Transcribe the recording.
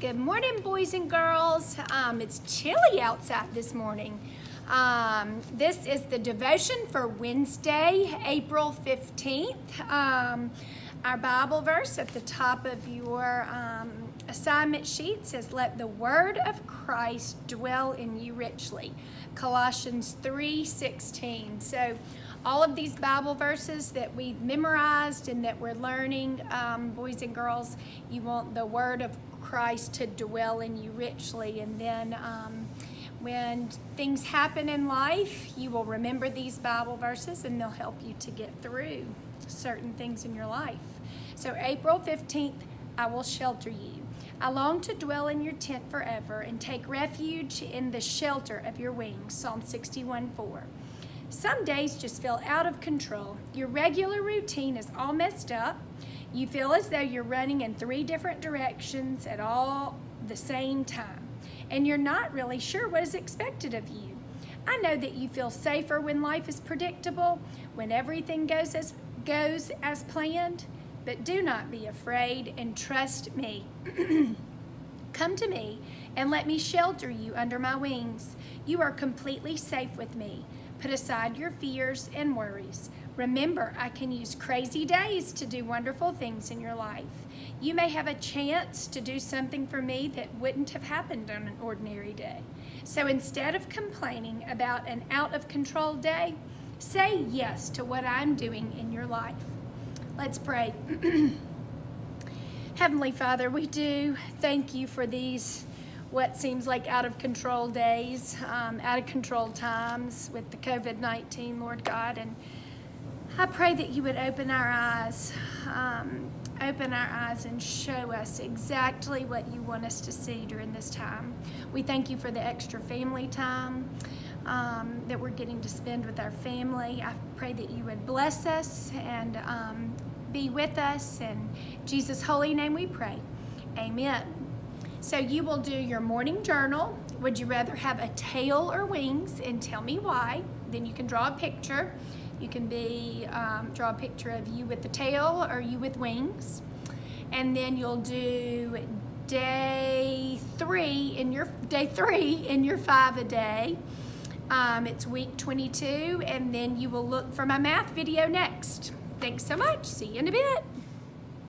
Good morning, boys and girls. Um, it's chilly outside this morning. Um, this is the devotion for Wednesday, April 15th. Um, our Bible verse at the top of your um, assignment sheet says, Let the word of Christ dwell in you richly. Colossians 3 16. So, all of these Bible verses that we've memorized and that we're learning, um, boys and girls, you want the word of Christ to dwell in you richly. And then um, when things happen in life, you will remember these Bible verses and they'll help you to get through certain things in your life. So, April 15th, I will shelter you. I long to dwell in your tent forever and take refuge in the shelter of your wings. Psalm 61 4. Some days just feel out of control. Your regular routine is all messed up. You feel as though you're running in three different directions at all the same time, and you're not really sure what is expected of you. I know that you feel safer when life is predictable, when everything goes as, goes as planned, but do not be afraid and trust me. Come to me and let me shelter you under my wings. You are completely safe with me. Put aside your fears and worries. Remember, I can use crazy days to do wonderful things in your life. You may have a chance to do something for me that wouldn't have happened on an ordinary day. So instead of complaining about an out of control day, say yes to what I'm doing in your life. Let's pray. Heavenly Father, we do thank you for these what seems like out of control days, um, out of control times with the COVID 19, Lord God. And I pray that you would open our eyes, um, open our eyes and show us exactly what you want us to see during this time. We thank you for the extra family time um, that we're getting to spend with our family. I pray that you would bless us and um, be with us. In Jesus' holy name we pray. Amen. So you will do your morning journal. Would you rather have a tail or wings? And tell me why. Then you can draw a picture. You can be um, draw a picture of you with the tail or you with wings. And then you'll do day three in your day three in your five a day. Um, it's week 22 and then you will look for my math video next. Thanks so much. See you in a bit.